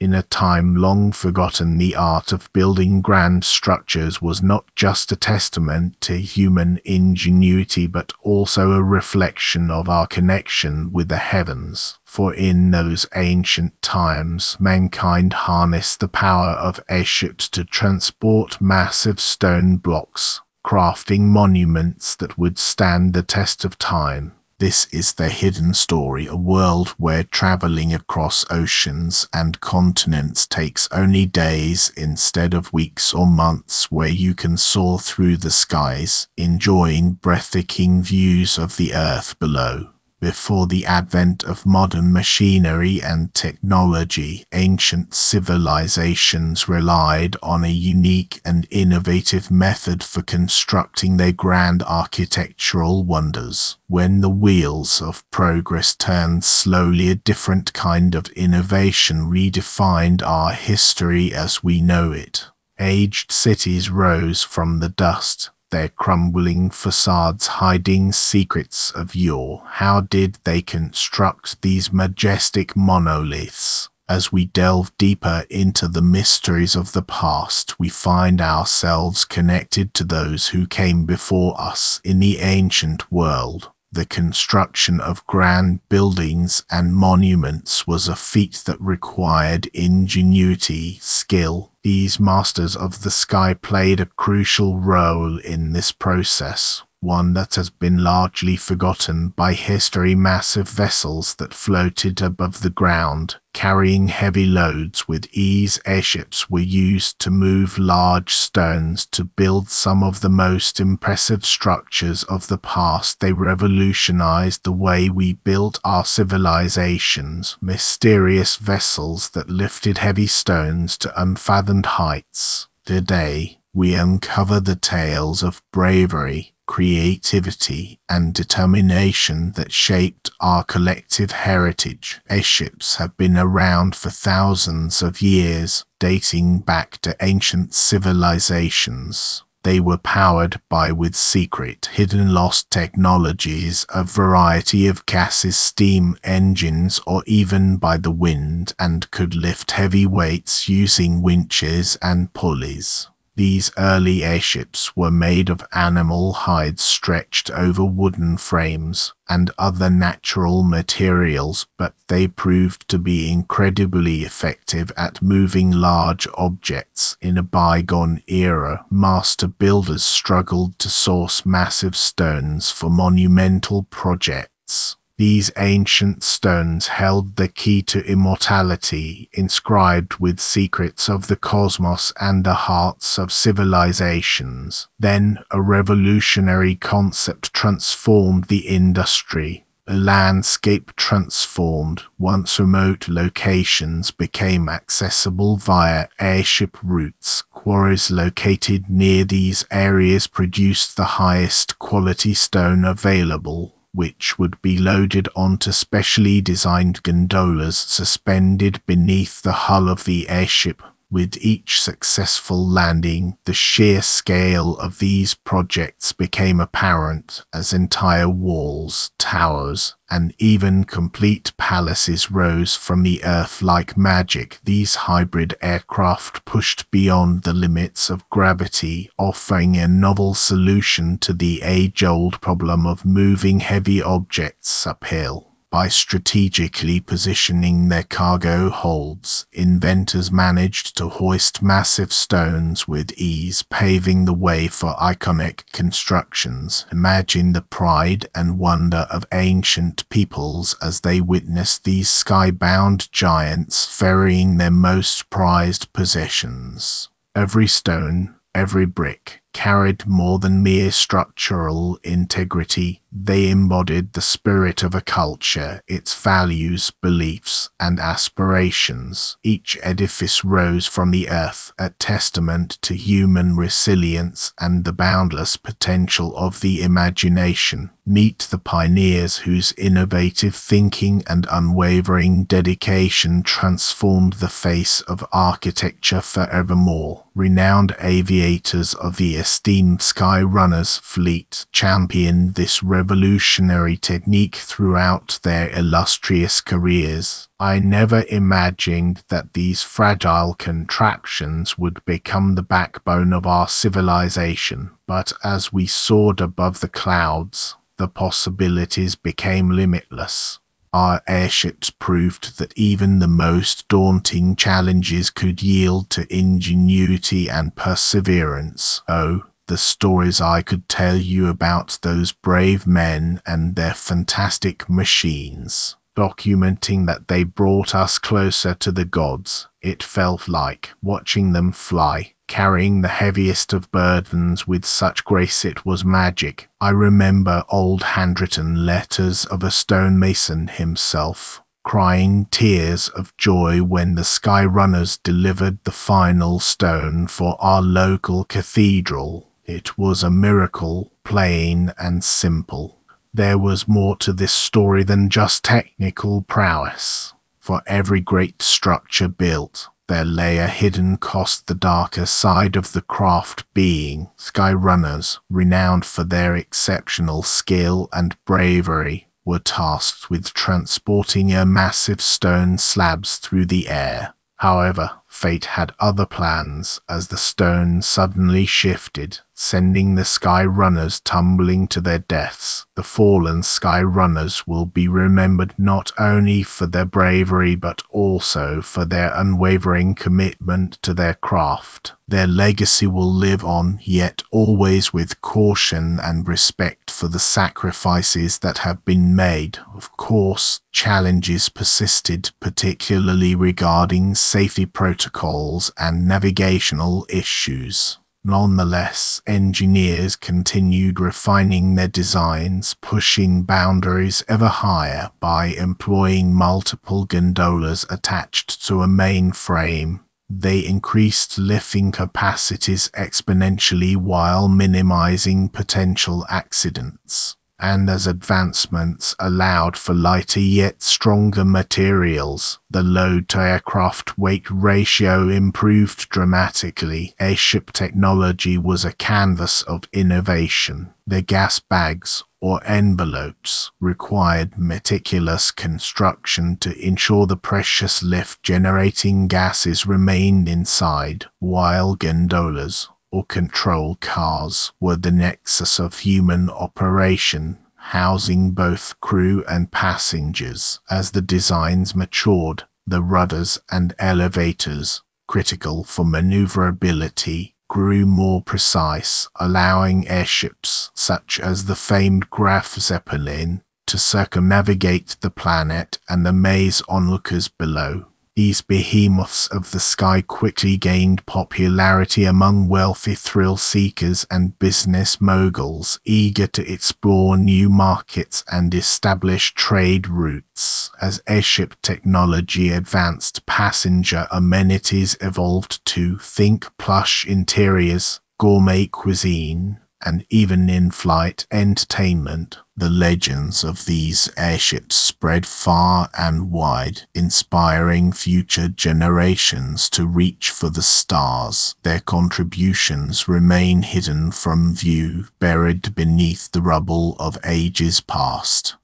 In a time long forgotten, the art of building grand structures was not just a testament to human ingenuity but also a reflection of our connection with the heavens. For in those ancient times, mankind harnessed the power of airships to transport massive stone blocks, crafting monuments that would stand the test of time. This is the hidden story, a world where traveling across oceans and continents takes only days instead of weeks or months, where you can soar through the skies, enjoying breathtaking views of the earth below. Before the advent of modern machinery and technology, ancient civilizations relied on a unique and innovative method for constructing their grand architectural wonders. When the wheels of progress turned slowly, a different kind of innovation redefined our history as we know it. Aged cities rose from the dust, their crumbling facades hiding secrets of yore. How did they construct these majestic monoliths? As we delve deeper into the mysteries of the past, we find ourselves connected to those who came before us in the ancient world. The construction of grand buildings and monuments was a feat that required ingenuity, skill. These masters of the sky played a crucial role in this process one that has been largely forgotten by history massive vessels that floated above the ground, carrying heavy loads with ease airships were used to move large stones to build some of the most impressive structures of the past. They revolutionized the way we built our civilizations. Mysterious vessels that lifted heavy stones to unfathomed heights. Today we uncover the tales of bravery creativity and determination that shaped our collective heritage. Airships have been around for thousands of years, dating back to ancient civilizations. They were powered by with secret, hidden lost technologies, a variety of gases, steam engines, or even by the wind, and could lift heavy weights using winches and pulleys. These early airships were made of animal hides stretched over wooden frames and other natural materials, but they proved to be incredibly effective at moving large objects. In a bygone era, master builders struggled to source massive stones for monumental projects. These ancient stones held the key to immortality, inscribed with secrets of the cosmos and the hearts of civilizations. Then a revolutionary concept transformed the industry. A landscape transformed. Once remote locations became accessible via airship routes. Quarries located near these areas produced the highest quality stone available which would be loaded onto specially designed gondolas suspended beneath the hull of the airship with each successful landing, the sheer scale of these projects became apparent as entire walls, towers, and even complete palaces rose from the earth like magic. These hybrid aircraft pushed beyond the limits of gravity, offering a novel solution to the age-old problem of moving heavy objects uphill. By strategically positioning their cargo holds, inventors managed to hoist massive stones with ease, paving the way for iconic constructions. Imagine the pride and wonder of ancient peoples as they witnessed these skybound giants ferrying their most prized possessions. Every stone, every brick, carried more than mere structural integrity. They embodied the spirit of a culture, its values, beliefs, and aspirations. Each edifice rose from the earth, a testament to human resilience and the boundless potential of the imagination. Meet the pioneers whose innovative thinking and unwavering dedication transformed the face of architecture forevermore. Renowned aviators of the esteemed Skyrunners fleet championed this revolutionary technique throughout their illustrious careers. I never imagined that these fragile contraptions would become the backbone of our civilization, but as we soared above the clouds, the possibilities became limitless. Our airships proved that even the most daunting challenges could yield to ingenuity and perseverance. Oh, the stories I could tell you about those brave men and their fantastic machines, documenting that they brought us closer to the gods. It felt like watching them fly carrying the heaviest of burdens with such grace it was magic. I remember old handwritten letters of a stonemason himself, crying tears of joy when the Skyrunners delivered the final stone for our local cathedral. It was a miracle, plain and simple. There was more to this story than just technical prowess. For every great structure built, there lay a hidden cost the darker side of the craft being Skyrunners, renowned for their exceptional skill and bravery, were tasked with transporting a massive stone slabs through the air. However, fate had other plans as the stone suddenly shifted, sending the Skyrunners tumbling to their deaths. The fallen Skyrunners will be remembered not only for their bravery but also for their unwavering commitment to their craft. Their legacy will live on, yet always with caution and respect for the sacrifices that have been made. Of course, challenges persisted, particularly regarding safety protocols and navigational issues. Nonetheless, engineers continued refining their designs, pushing boundaries ever higher by employing multiple gondolas attached to a main frame they increased lifting capacities exponentially while minimizing potential accidents. And as advancements allowed for lighter yet stronger materials, the load to aircraft weight ratio improved dramatically. Airship technology was a canvas of innovation. The gas bags, or envelopes, required meticulous construction to ensure the precious lift generating gases remained inside, while gondolas, or control cars, were the nexus of human operation housing both crew and passengers. As the designs matured, the rudders and elevators, critical for maneuverability, grew more precise, allowing airships such as the famed Graf Zeppelin to circumnavigate the planet and the maze onlookers below. These behemoths of the sky quickly gained popularity among wealthy thrill seekers and business moguls eager to explore new markets and establish trade routes. As airship technology advanced, passenger amenities evolved to think plush interiors, gourmet cuisine, and even in-flight entertainment, the legends of these airships spread far and wide, inspiring future generations to reach for the stars. Their contributions remain hidden from view, buried beneath the rubble of ages past.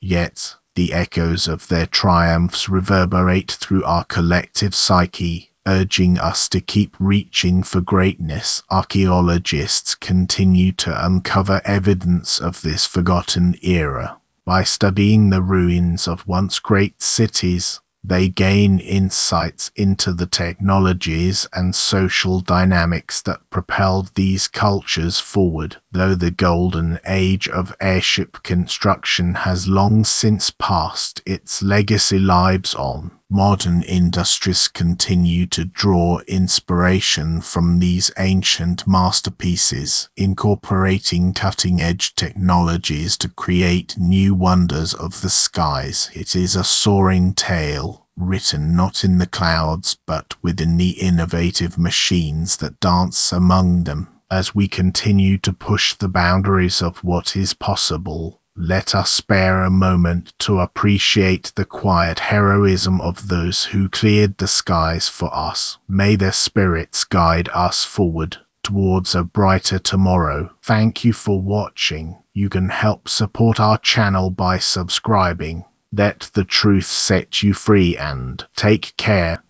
Yet, the echoes of their triumphs reverberate through our collective psyche, urging us to keep reaching for greatness, archaeologists continue to uncover evidence of this forgotten era. By studying the ruins of once great cities, they gain insights into the technologies and social dynamics that propelled these cultures forward. Though the golden age of airship construction has long since passed, its legacy lives on. Modern industries continue to draw inspiration from these ancient masterpieces, incorporating cutting edge technologies to create new wonders of the skies. It is a soaring tale, written not in the clouds, but within the innovative machines that dance among them. As we continue to push the boundaries of what is possible, let us spare a moment to appreciate the quiet heroism of those who cleared the skies for us. May their spirits guide us forward. towards a brighter tomorrow. Thank you for watching. You can help support our channel by subscribing. Let the truth set you free and take care.